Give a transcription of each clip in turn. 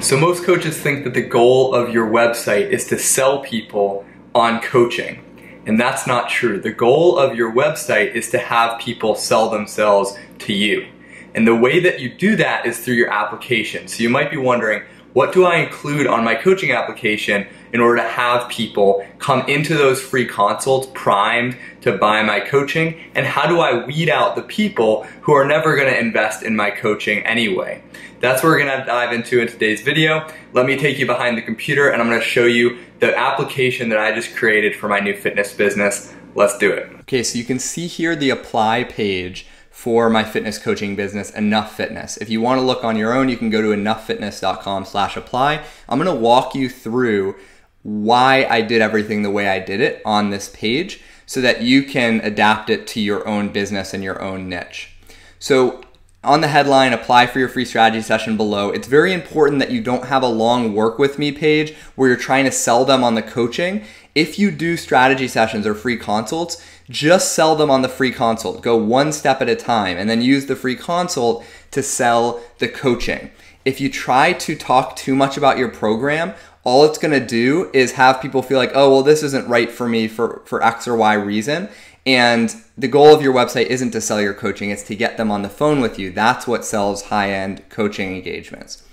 So most coaches think that the goal of your website is to sell people on coaching. And that's not true. The goal of your website is to have people sell themselves to you. And the way that you do that is through your application. So you might be wondering, what do I include on my coaching application in order to have people come into those free consults primed to buy my coaching? And how do I weed out the people who are never gonna invest in my coaching anyway? That's what we're gonna dive into in today's video. Let me take you behind the computer and I'm gonna show you the application that I just created for my new fitness business. Let's do it. Okay, so you can see here the apply page for my fitness coaching business, Enough Fitness. If you want to look on your own, you can go to enoughfitness.com slash apply. I'm going to walk you through why I did everything the way I did it on this page so that you can adapt it to your own business and your own niche. So on the headline, apply for your free strategy session below. It's very important that you don't have a long work with me page where you're trying to sell them on the coaching. If you do strategy sessions or free consults, just sell them on the free consult. Go one step at a time and then use the free consult to sell the coaching. If you try to talk too much about your program, all it's going to do is have people feel like, oh, well, this isn't right for me for, for X or Y reason. And the goal of your website isn't to sell your coaching, it's to get them on the phone with you. That's what sells high end coaching engagements.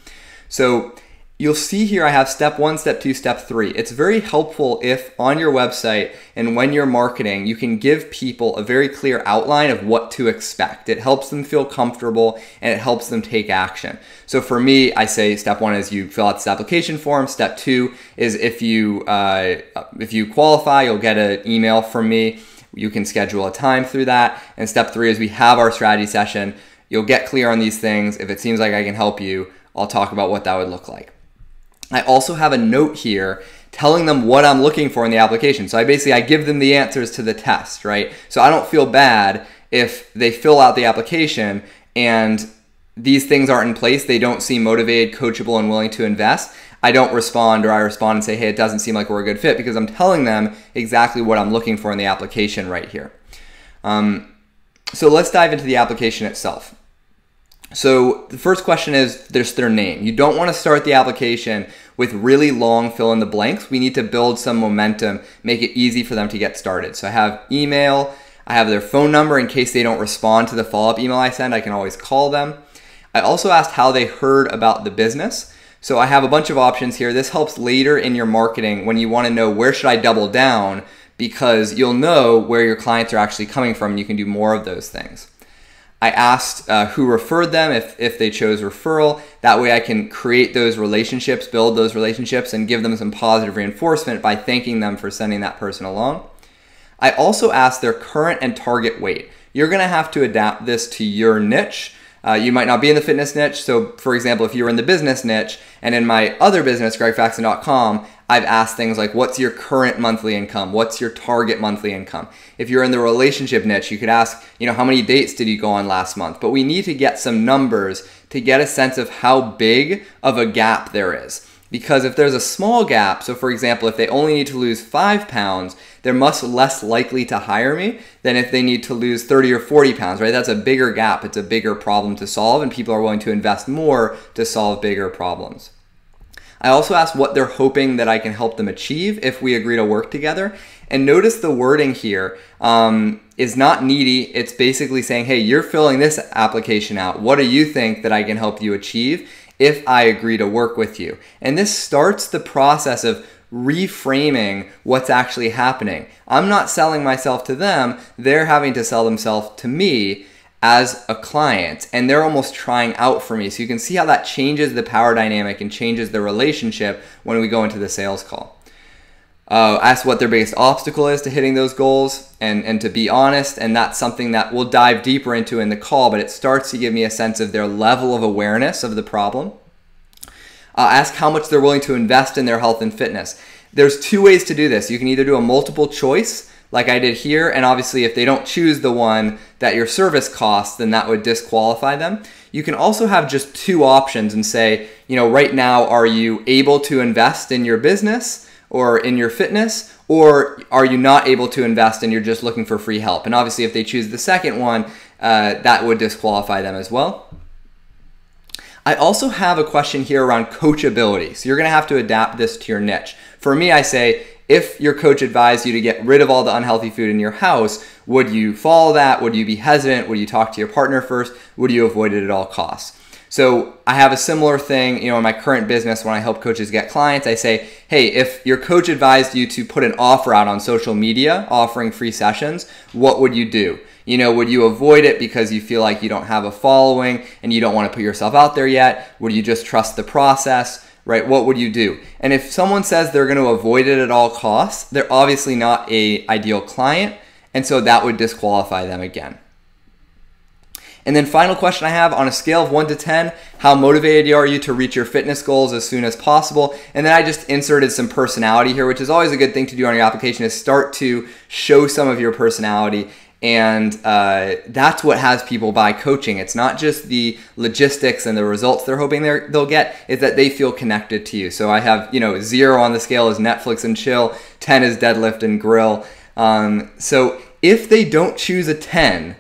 So You'll see here I have step one, step two, step three. It's very helpful if on your website and when you're marketing, you can give people a very clear outline of what to expect. It helps them feel comfortable and it helps them take action. So for me, I say step one is you fill out this application form. Step two is if you uh, if you qualify, you'll get an email from me. You can schedule a time through that. And step three is we have our strategy session. You'll get clear on these things. If it seems like I can help you, I'll talk about what that would look like. I also have a note here telling them what I'm looking for in the application. So I basically I give them the answers to the test, right? So I don't feel bad if they fill out the application and these things aren't in place, they don't seem motivated, coachable, and willing to invest. I don't respond or I respond and say, hey, it doesn't seem like we're a good fit because I'm telling them exactly what I'm looking for in the application right here. Um, so let's dive into the application itself. So the first question is just their name. You don't want to start the application with really long fill in the blanks. We need to build some momentum, make it easy for them to get started. So I have email, I have their phone number in case they don't respond to the follow up email I send, I can always call them. I also asked how they heard about the business. So I have a bunch of options here. This helps later in your marketing when you want to know where should I double down because you'll know where your clients are actually coming from you can do more of those things. I asked uh, who referred them if, if they chose referral. That way I can create those relationships, build those relationships, and give them some positive reinforcement by thanking them for sending that person along. I also asked their current and target weight. You're gonna have to adapt this to your niche. Uh, you might not be in the fitness niche. So, for example, if you were in the business niche and in my other business, gregfaxon.com, I've asked things like, what's your current monthly income? What's your target monthly income? If you're in the relationship niche, you could ask, you know, how many dates did you go on last month? But we need to get some numbers to get a sense of how big of a gap there is. Because if there's a small gap, so for example, if they only need to lose five pounds, they're much less likely to hire me than if they need to lose 30 or 40 pounds, right? That's a bigger gap. It's a bigger problem to solve, and people are willing to invest more to solve bigger problems. I also asked what they're hoping that I can help them achieve if we agree to work together. And notice the wording here um, is not needy. It's basically saying, hey, you're filling this application out. What do you think that I can help you achieve if I agree to work with you? And this starts the process of reframing what's actually happening. I'm not selling myself to them, they're having to sell themselves to me as a client and they're almost trying out for me. So you can see how that changes the power dynamic and changes the relationship when we go into the sales call. Uh, ask what their biggest obstacle is to hitting those goals and, and to be honest. And that's something that we'll dive deeper into in the call, but it starts to give me a sense of their level of awareness of the problem. Uh, ask how much they're willing to invest in their health and fitness. There's two ways to do this. You can either do a multiple choice like I did here. And obviously, if they don't choose the one that your service costs, then that would disqualify them. You can also have just two options and say, you know, right now, are you able to invest in your business or in your fitness? Or are you not able to invest and you're just looking for free help? And obviously, if they choose the second one, uh, that would disqualify them as well. I also have a question here around coachability. So you're going to have to adapt this to your niche. For me, I say if your coach advised you to get rid of all the unhealthy food in your house, would you follow that? Would you be hesitant? Would you talk to your partner first? Would you avoid it at all costs? So I have a similar thing, you know, in my current business when I help coaches get clients, I say, "Hey, if your coach advised you to put an offer out on social media offering free sessions, what would you do?" You know, would you avoid it because you feel like you don't have a following and you don't want to put yourself out there yet? Would you just trust the process? Right? What would you do? And if someone says they're going to avoid it at all costs, they're obviously not a ideal client, and so that would disqualify them again. And then final question I have on a scale of 1 to 10, how motivated are you to reach your fitness goals as soon as possible? And then I just inserted some personality here, which is always a good thing to do on your application is start to show some of your personality. And uh, that's what has people buy coaching. It's not just the logistics and the results they're hoping they they'll get, it's that they feel connected to you. So I have, you know, zero on the scale is Netflix and chill, 10 is deadlift and grill. Um, so if they don't choose a 10,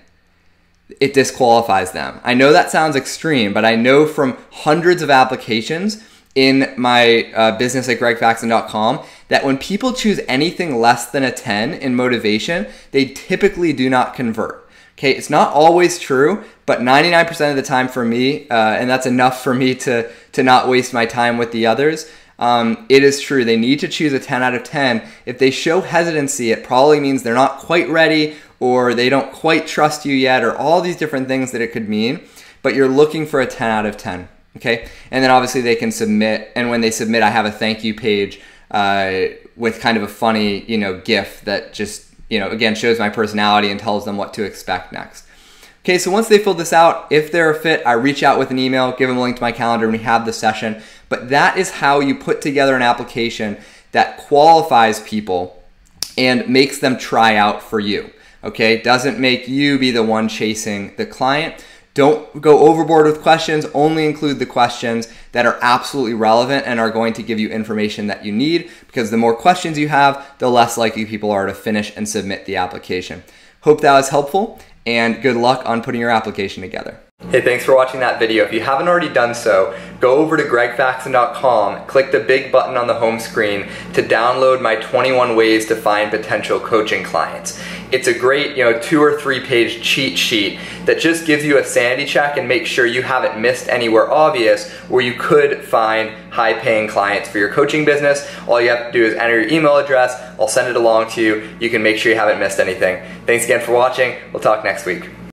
it disqualifies them. I know that sounds extreme, but I know from hundreds of applications in my uh, business at gregfaxon.com that when people choose anything less than a 10 in motivation, they typically do not convert. Okay, it's not always true, but 99% of the time for me, uh, and that's enough for me to, to not waste my time with the others. Um, it is true. They need to choose a 10 out of 10. If they show hesitancy, it probably means they're not quite ready or they don't quite trust you yet, or all these different things that it could mean, but you're looking for a 10 out of 10. Okay, and then obviously they can submit, and when they submit, I have a thank you page uh, with kind of a funny, you know, GIF that just, you know, again shows my personality and tells them what to expect next. Okay, so once they fill this out, if they're a fit, I reach out with an email, give them a link to my calendar, and we have the session. But that is how you put together an application that qualifies people and makes them try out for you okay? Doesn't make you be the one chasing the client. Don't go overboard with questions, only include the questions that are absolutely relevant and are going to give you information that you need because the more questions you have, the less likely people are to finish and submit the application. Hope that was helpful and good luck on putting your application together. Hey, thanks for watching that video. If you haven't already done so, go over to gregfaxon.com, click the big button on the home screen to download my 21 ways to find potential coaching clients. It's a great, you know, two or three page cheat sheet that just gives you a sanity check and makes sure you haven't missed anywhere obvious where you could find high paying clients for your coaching business. All you have to do is enter your email address. I'll send it along to you. You can make sure you haven't missed anything. Thanks again for watching. We'll talk next week.